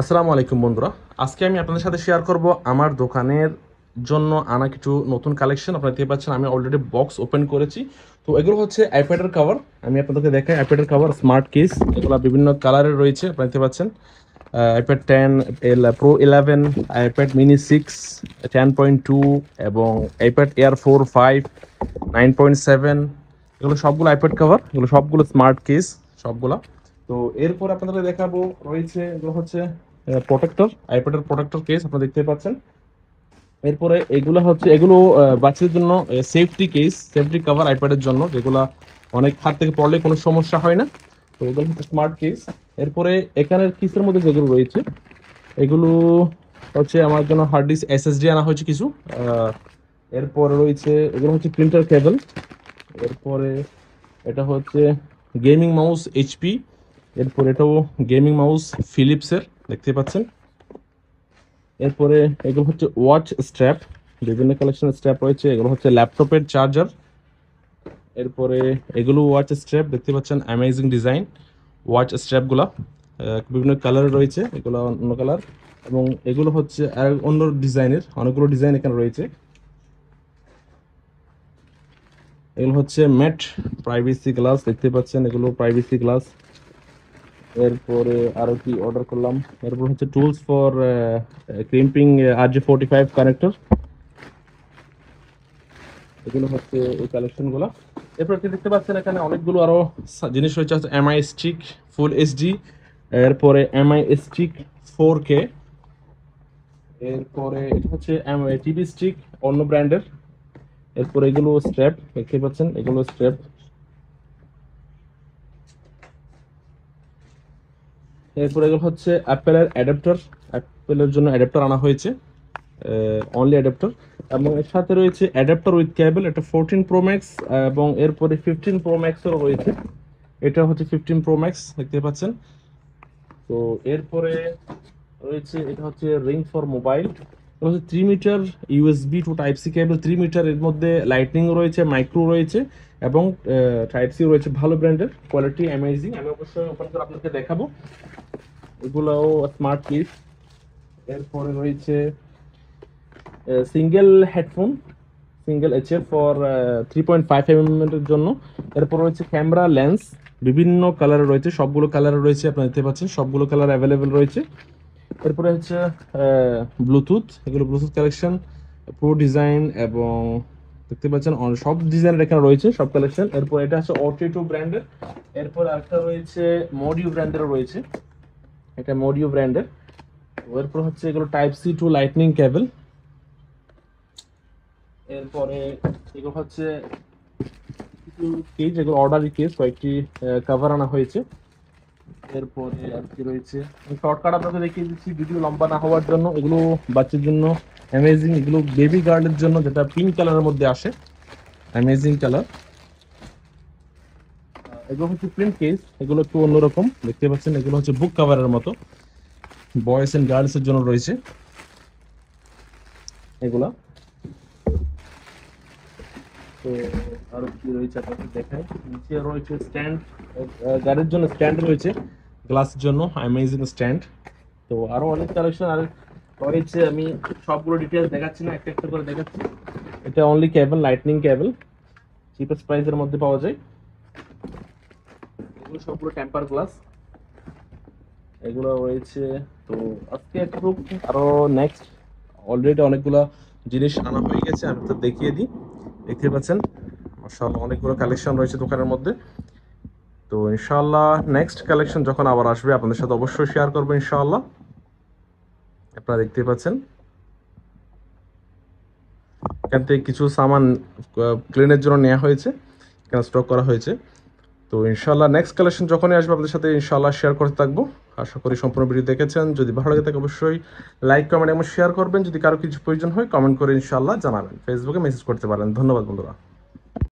আসসালামু আলাইকুম, বন্ধুরা। আজকে আমি আপনাদের সাথে শেয়ার করব আমার দোকানের জন্য আনা কিছু নতুন কালেকশন আপনারা দেখতে পাচ্ছেন, আমি অলরেডি বক্স ওপেন করেছি। তো এগুলো হচ্ছে আইপ্যাডের কভার আমি আপনাদেরকে দেখাই আইপ্যাডের কভার স্মার্ট কেস এগুলো বিভিন্ন কালারের রয়েছে। আপনারা দেখতে পাচ্ছেন iPad ten pro eleven iPad mini six ten point two এবং iPad Air four five nine point seven এগুলো সবগুলো আইপ্যাড কভার এগুলো সবগুলো স্মার্ট কেস সবগুলো। তো এরপর আপনাদের দেখাবো, রয়েছে, এগুলো হচ্ছে প্রোটেক্টর আইপ্যাডের প্রোটেক্টর কেস আপনারা দেখতে পাচ্ছেন। এরপরে এগুলো হচ্ছে, এগুলো বাচ্চাদের জন্য সেফটি কেস সেফটি কভার আইপ্যাডের জন্য, যেগুলো অনেক হাত থেকে পড়লে কোনো সমস্যা হয় না। তো এগুলো হচ্ছে স্মার্ট কেস এরপরে এখানের কিসের মধ্যে যেগুলো রয়েছে? এগুলো হচ্ছে আমার জন্য হার্ড ডিস্ক এসএসডি আনা হয়েছে কিছু। এরপরে রয়েছে, এগুলো হচ্ছে প্রিন্টার কেবল এরপরে এটা হচ্ছে গেমিং মাউস এইচপি এরপর এটাও গেমিং মাউস ফিলিপসের দেখতে পাচ্ছেন? এরপরে এগুলো হচ্ছে ওয়াচ স্ট্র্যাপ বিভিন্ন কালেকশনের স্ট্র্যাপ রয়েছে। এগুলো হচ্ছে ল্যাপটপের চার্জার এরপরে এগুলো ওয়াচ স্ট্র্যাপ দেখতে পাচ্ছেন অ্যামেজিং ডিজাইন ওয়াচ স্ট্র্যাপগুলো বিভিন্ন কালারের রয়েছে, এগুলো অন্য কালার এবং এগুলো হচ্ছে অন্য ডিজাইনের, অনেকগুলো ডিজাইন এখানে রয়েছে। এগুলো হচ্ছে ম্যাট প্রাইভেসি গ্লাস দেখতে পাচ্ছেন, এগুলো প্রাইভেসি গ্লাস এরপরে আরও কি অর্ডার করলাম? এরপর হচ্ছে tools for crimping R J forty five connector এগুলো হচ্ছে এই কালেকশনগুলো এরপর কি দেখতে পাচ্ছেন এখানে অনেকগুলো আরও সা- জিনিস রয়েছে এমআই স্টিক ফুল এইচডি এরপরে এমআই স্টিক ফোর কে এরপরে এটা হচ্ছে টিভি স্টিক অন্য ব্র্যান্ডের এরপর এগুলো স্ট্র্যাপ দেখতে পাচ্ছেন? এগুলো স্ট্র্যাপ এরপর এগুলো হচ্ছে অ্যাপেলের অ্যাডাপ্টার। অ্যাপেলের জন্য অ্যাডাপ্টার আনা হয়েছে অনলি অ্যাডাপ্টার এবং এর সাথে রয়েছে অ্যাডাপ্টার উইথ কেবল এটা ফোরটিন প্রো ম্যাক্স এবং এরপরে ফিফটিন প্রো ম্যাক্সেরও রয়েছে। এটা হচ্ছে ফিফটিন প্রো ম্যাক্স দেখতে পাচ্ছেন। তো এরপরে রয়েছে, এটা হচ্ছে রিং ফর মোবাইল হচ্ছে three metre USB to type C cable three metre এর মধ্যে লাইটনিং রয়েছে মাইক্রো রয়েছে, এবং টাইপ সি রয়েছে, ভালো ব্র্যান্ডের কোয়ালিটি অ্যামেজিং আমি অবশ্যই ওপেন করে আপনাকে দেখাবো। এগুলোও স্মার্ট কিস এরপরে রয়েছে single headphone single H F for three point five M এর জন্য। এরপর রয়েছে ক্যামেরা লেন্স বিভিন্ন কালারে রয়েছে, সবগুলো কালারে রয়েছে, আপনারা দেখতে পাচ্ছেন, সবগুলো কালার অ্যাভেলেবেল রয়েছে। এরপরে হচ্ছে ব্লুটুথ এগুলো ব্লুটুথ কালেকশন প্রো ডিজাইন এবং দেখতে পাচ্ছেন সব ডিজাইনের এখানে রয়েছে, সব কালেকশন এরপর এটা হচ্ছে অটি টু ব্র্যান্ডের এরপর আরেকটা রয়েছে মডিউ ব্র্যান্ডেরও রয়েছে। এটা মডিও ব্র্যান্ডের। এরপর হচ্ছে এগুলো type C to lightning cable এরপরে এগুলো হচ্ছে কিছু কেজ এগুলো অর্ডারি কেস কয়েকটি কভার আনা হয়েছে। এরপরে আর কি রয়েছে শর্টকাট আপনাকে দেখিয়ে দিচ্ছি ভিডিও লম্বা না হওয়ার জন্য, এগুলো বাচ্চার জন্য অ্যামেজিং এগুলো বেবি গার্লের জন্য, যেটা পিঙ্ক কালারের মধ্যে আসে অ্যামেজিং কালার এগুলো হচ্ছে প্রিন্ট কেস এগুলো একটু অন্যরকম। দেখতে পাচ্ছেন, এগুলো হচ্ছে বুক কাভারের মতো। বয়েজ এন্ড গার্লস এর জন্য রয়েছে এগুলা। তো কি রয়েছে নিচে রয়েছে স্ট্যান্ড গাড়ির জন্য স্ট্যান্ড রয়েছে গ্লাসের জন্য স্ট্যান্ড তো অনেক কালেকশন আমি সবগুলো ডিটেলস দেখাচ্ছি না, একটা একটা করে দেখাচ্ছি। এটা অনলি লাইটনিং মধ্যে পাওয়া যায়। এগুলো সবগুলো টেম্পার গ্লাস এগুলো রয়েছে, তো আজকে একটু আরও নেক্সট অলরেডি অনেকগুলো জিনিস আনা হয়ে গেছে, আমি তো দেখিয়ে দিই। দেখতে পাচ্ছেন, মাশাআল্লাহ, অনেকগুলো কালেকশন রয়েছে দোকানের মধ্যে। তো ইনশাআল্লাহ নেক্সট কালেকশন যখন আবার আসবে, আপনাদের সাথে অবশ্যই শেয়ার করব ইনশাআল্লাহ। আপনারা দেখতে পাচ্ছেন। এখান থেকে কিছু সামান ক্লিনের জন্য নেওয়া হয়েছে এখানে স্টক করা হয়েছে। তো ইনশাল্লাহ নেক্সট কালেকশন যখনই আসবে আপনাদের সাথে ইনশাল্লাহ শেয়ার করতে থাকব। আশা করি সম্পূর্ণ ভিডিও দেখেছেন। যদি ভালো লাগে থাকে অবশ্যই লাইক কমেন্ট এবং শেয়ার করবেন। যদি কারও কিছু প্রয়োজন হয় কমেন্ট করে ইনশাল্লাহ জানাবেন। ফেসবুকে মেসেজ করতে পারেন। ধন্যবাদ বন্ধুরা।